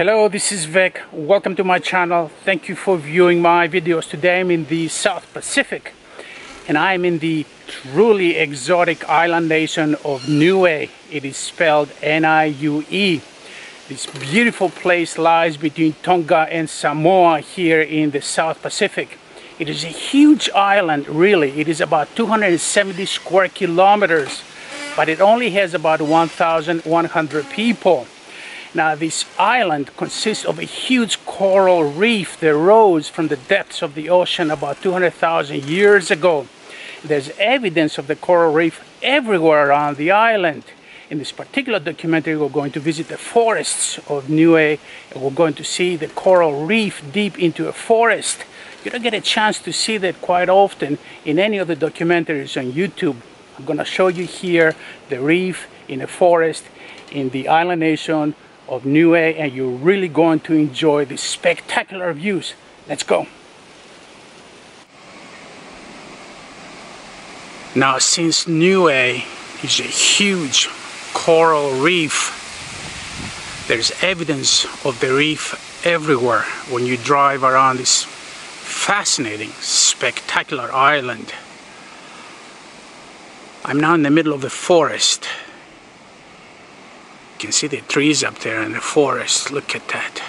Hello, this is Vic. Welcome to my channel. Thank you for viewing my videos. Today I'm in the South Pacific and I'm in the truly exotic island nation of Niue. It is spelled N-I-U-E. This beautiful place lies between Tonga and Samoa here in the South Pacific. It is a huge island, really. It is about 270 square kilometers, but it only has about 1,100 people. Now this island consists of a huge coral reef that rose from the depths of the ocean about 200,000 years ago. There's evidence of the coral reef everywhere around the island. In this particular documentary we're going to visit the forests of Niue and we're going to see the coral reef deep into a forest. You don't get a chance to see that quite often in any of the documentaries on YouTube. I'm going to show you here the reef in a forest in the island nation of Niue and you're really going to enjoy the spectacular views. Let's go. Now since Niue is a huge coral reef, there's evidence of the reef everywhere when you drive around this fascinating, spectacular island. I'm now in the middle of the forest can see the trees up there in the forest. Look at that.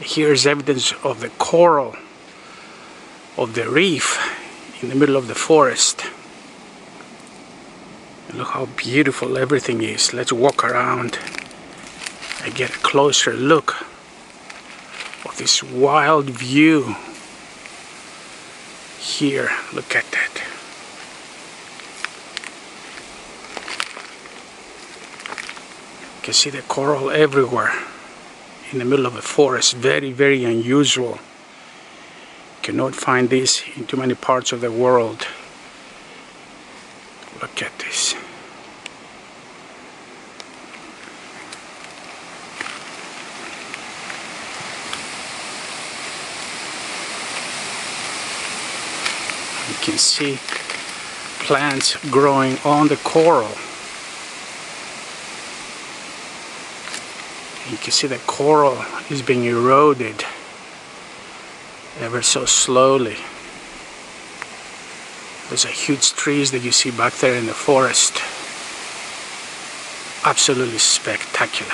Here's evidence of the coral of the reef in the middle of the forest. And look how beautiful everything is. Let's walk around and get a closer look of this wild view here. Look at that. Can see the coral everywhere in the middle of a forest. Very very unusual. Cannot find this in too many parts of the world. Look at this. You can see plants growing on the coral you can see the coral is being eroded ever so slowly. There's a huge trees that you see back there in the forest. Absolutely spectacular.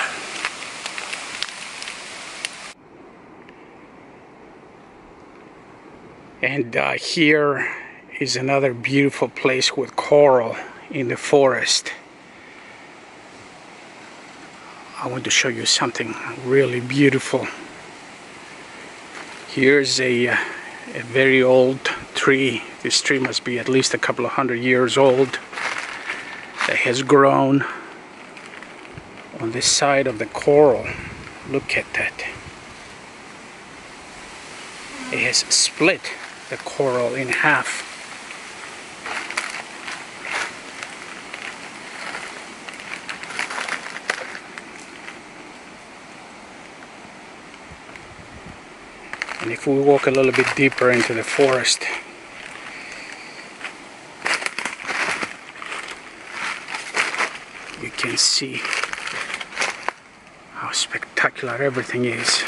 And uh, here is another beautiful place with coral in the forest I want to show you something really beautiful. Here's a, uh, a very old tree. This tree must be at least a couple of hundred years old that has grown on this side of the coral. Look at that. It has split the coral in half. And if we walk a little bit deeper into the forest, you can see how spectacular everything is.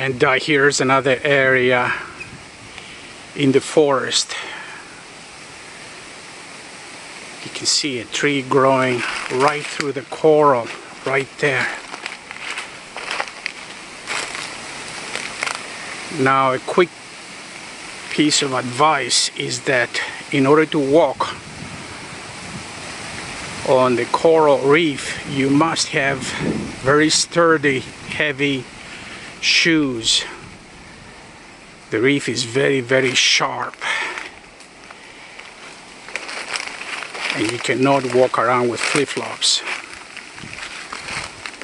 And uh, here's another area in the forest. You can see a tree growing right through the coral right there. Now a quick piece of advice is that in order to walk on the coral reef you must have very sturdy heavy shoes. The reef is very very sharp. And you cannot walk around with flip-flops.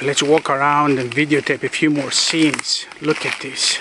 Let's walk around and videotape a few more scenes. Look at this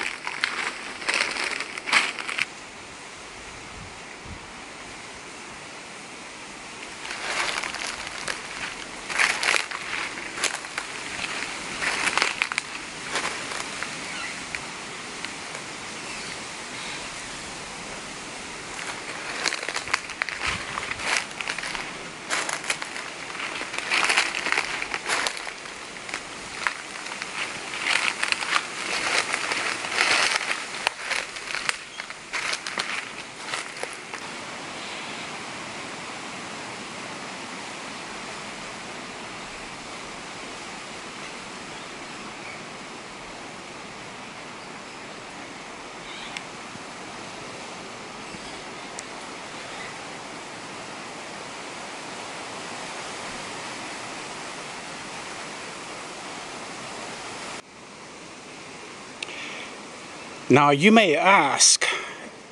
Now you may ask,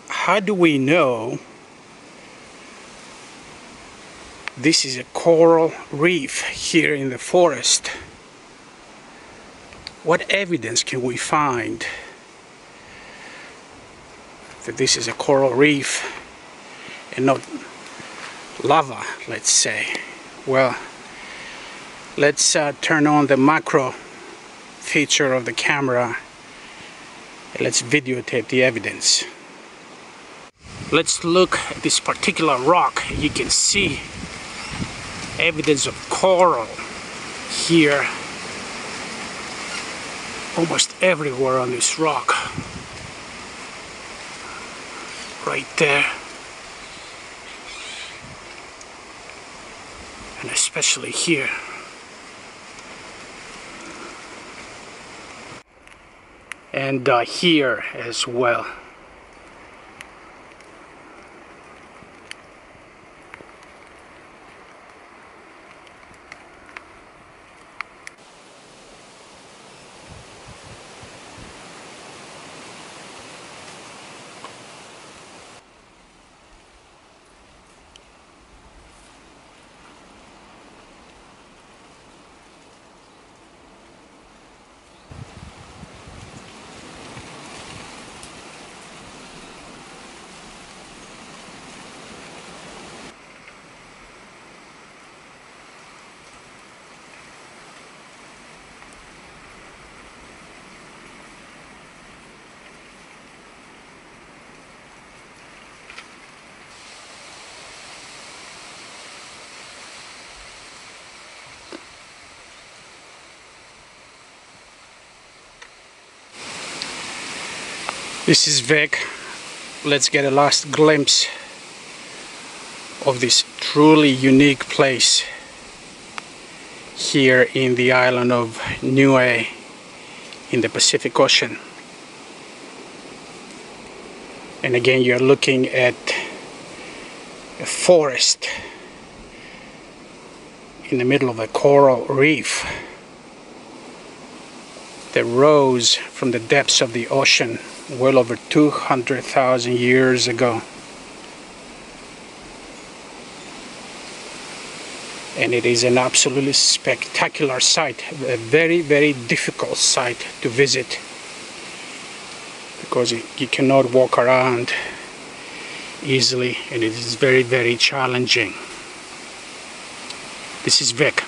how do we know this is a coral reef here in the forest? What evidence can we find that this is a coral reef and not lava, let's say? Well, let's uh, turn on the macro feature of the camera let's videotape the evidence. Let's look at this particular rock. You can see evidence of coral here almost everywhere on this rock. Right there. And especially here and uh, here as well This is Vic. Let's get a last glimpse of this truly unique place here in the island of Niue in the Pacific Ocean. And again, you're looking at a forest in the middle of a coral reef that rose from the depths of the ocean well over 200,000 years ago. And it is an absolutely spectacular site, a very, very difficult site to visit because you cannot walk around easily and it is very, very challenging. This is Vic.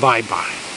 Bye bye.